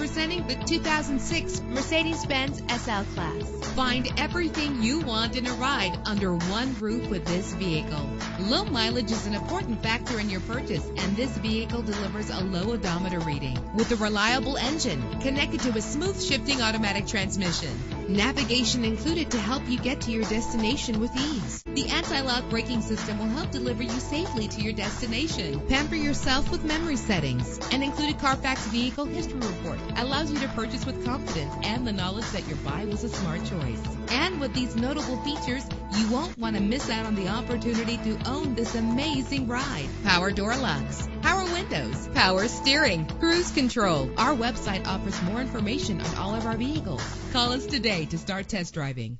the 2006 Mercedes-Benz SL Class. Find everything you want in a ride under one roof with this vehicle. Low mileage is an important factor in your purchase, and this vehicle delivers a low odometer reading with a reliable engine connected to a smooth shifting automatic transmission. Navigation included to help you get to your destination with ease. The anti-lock braking system will help deliver you safely to your destination. Pamper yourself with memory settings. An included Carfax vehicle history report allows you to purchase with confidence and the knowledge that your buy was a smart choice. And with these notable features, you won't want to miss out on the opportunity to own this amazing ride. Power door locks, power windows, power steering, cruise control. Our website offers more information on all of our vehicles. Call us today to start test driving.